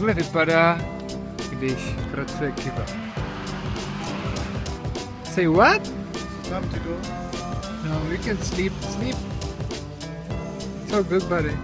takhle vypadá, když pracuje Kiva. Say what? Time to go. No, we can sleep. Sleep. So good, buddy.